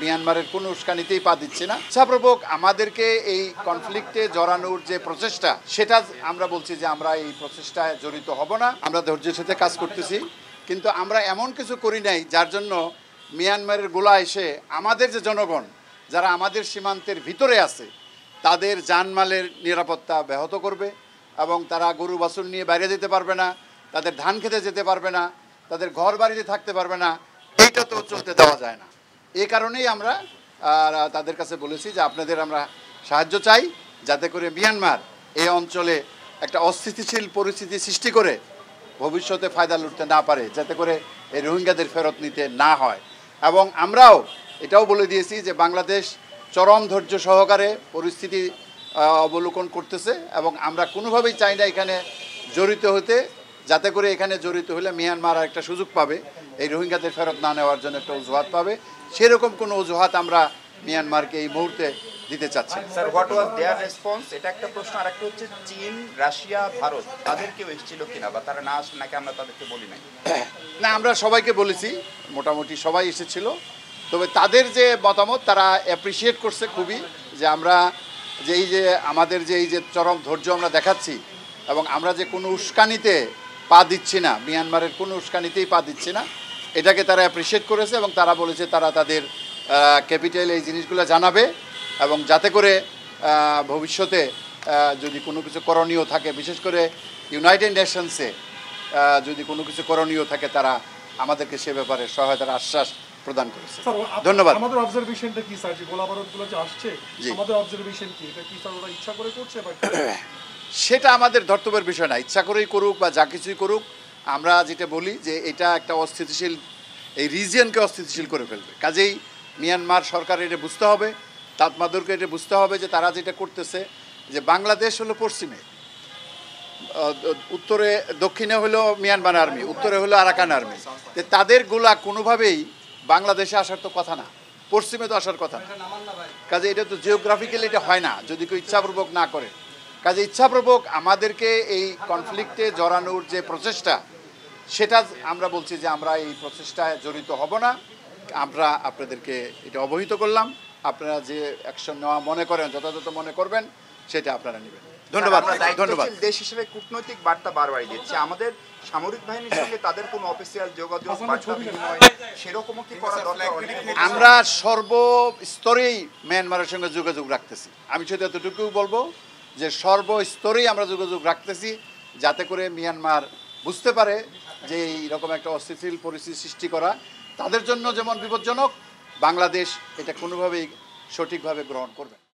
মিয়ানমারের কোনো উস্কানিতেই পা দিচ্ছে না। ইচ্ছাপ্রবক আমাদেরকে এই কনফ্লিক্টে জড়ানোর যে প্রচেষ্টা, সেটা আমরা বলছি যে আমরা এই প্রচেষ্টায় জড়িত হব না। আমরা ধৈর্যের সাথে কাজ করতেছি। কিন্তু আমরা এমন কিছু করি নাই যার জন্য মিয়ানমারের গোলা এসে আমাদের যে জনগণ, যারা আমাদের সীমান্তের ভিতরে আছে, তাদের জানমালের নিরাপত্তা ব্যাহত করবে এবং তারা গরু, বাছুর নিয়ে বাইরে যেতে পারবে না, তাদের ধান খেতে যেতে পারবে না, তাদের ঘর বাড়িতে থাকতে পারবে না। এইটা তো চলতে দেওয়া যায় না। এই কারণেই আমরা তাদের কাছে বলেছি যে আপনাদের আমরা সাহায্য চাই যাতে করে মিয়ানমার এই অঞ্চলে একটা অস্থিতিশীল পরিস্থিতি সৃষ্টি করে ভবিষ্যতে ফায়দা লুটতে না পারে, যাতে করে এই রোহিঙ্গাদের ফেরত নিতে না হয়। এবং আমরাও এটাও বলে দিয়েছি যে বাংলাদেশ চরম ধৈর্য সহকারে পরিস্থিতি অবলোকন করতেছে এবং আমরা কোনোভাবেই চাই না এখানে জড়িত হতে, যাতে করে এখানে জড়িত হলে মিয়ানমার একটা সুযোগ পাবে। এই রোহিঙ্গাদের ফেরত না নেওয়ার জন্য একটা অজুহাত পাবে। সেরকম কোনো অজুহাত আমরা মিয়ানমারকে এই মুহূর্তে দিতে চাচ্ছি না। Sir what was their response এটা একটা প্রশ্ন আর একটা হচ্ছে চীন রাশিয়া ভারত তাদের কেউ এসেছিল কিনা বা তারা না আসলে নাকি আমরা তাদেরকে বলি নাই? না আমরা সবাইকে বলেছি মোটামুটি সবাই এসেছিল। তবে তাদের যে মতামত তারা অ্যাপ্রিসিয়েট করছে খুবই যে আমরা যে এই যে আমাদের যে এই যে চরম ধৈর্য আমরা দেখাচ্ছি এবং আমরা যে কোনো উস্কানিতে পা দিচ্ছি না মিয়ানমারের কোনো উস্কানিতেই পা দিচ্ছি না এটাকে তারা অ্যাপ্রিসিয়েট করেছে এবং তারা বলেছে তারা তাদের ক্যাপিটাল এই জিনিসগুলো জানাবে এবং যাতে করে ভবিষ্যতে যদি কোনো কিছু করণীয় থাকে বিশেষ করে ইউনাইটেড নেশনসে যদি কোনো কিছু করণীয় থাকে তারা আমাদেরকে সে ব্যাপারে সহায়তার আশ্বাস প্রদান করেছে। ধন্যবাদ। আমাদের অবজারভেশনটা কি স্যার? যে যে আসছে আমাদের অবজারভেশন কি? এটা কি স্যার ওরা ইচ্ছা করে করছে সেটা আমাদের ধর্তব্যের বিষয় না। ইচ্ছা করেই করুক বা যা কিছুই করুক আমরা যেটা বলি যে এটা একটা অস্থিতিশীল, এই রিজিয়নকে অস্থিতিশীল করে ফেলবে। কাজেই মিয়ানমার সরকার এটা বুঝতে হবে তাতমাদুরকে এটা বুঝতে হবে যে তারা যেটা করতেছে, যে বাংলাদেশ হলো পশ্চিমে, উত্তরে দক্ষিণে হলো মিয়ানমার আর্মি, উত্তরে হলো আরাকান আর্মি। যে তাদের গোলা কোনোভাবেই বাংলাদেশে আসার তো কথা না, পশ্চিমে তো আসার কথা না। কাজে এটা তো জিওগ্রাফিক্যালি এটা হয় না, যদি কেউ ইচ্ছাপূর্বক না করে। কাজে ইচ্ছাপূর্বক আমাদেরকে এই কনফ্লিক্টে জড়ানোর যে প্রচেষ্টা সেটা আমরা বলছি যে আমরা এই প্রচেষ্টায় জড়িত হব না। আমরা আপনাদেরকে এটা অবহিত করলাম। আপনারা যে অ্যাকশন নেওয়া মনে করেন যথাযথ মনে করবেন সেটা আপনারা নেবেন। ধন্যবাদ। ধন্যবাদ। দেশ হিসেবে কূটনৈতিক বার্তা বারবারই দিচ্ছি। আমাদের সামরিক বাহিনীর সঙ্গে তাদের কোনো অফিসিয়াল যোগাযোগ বার্তা বিনিময় সেরকমও কি করা দরকার আমরা সর্বস্তরেই মিয়ানমারের সঙ্গে যোগাযোগ রাখতেছি। আমি শুধু এতটুকু বলব যে সর্বস্তরেই আমরা যোগাযোগ রাখতেছি যাতে করে মিয়ানমার বুঝতে পারে যে এইরকম একটা অস্থিতিশীল পরিস্থিতি সৃষ্টি করা তাদের জন্য যেমন বিপজ্জনক, বাংলাদেশ এটা কোনোভাবেই সঠিকভাবে গ্রহণ করবে।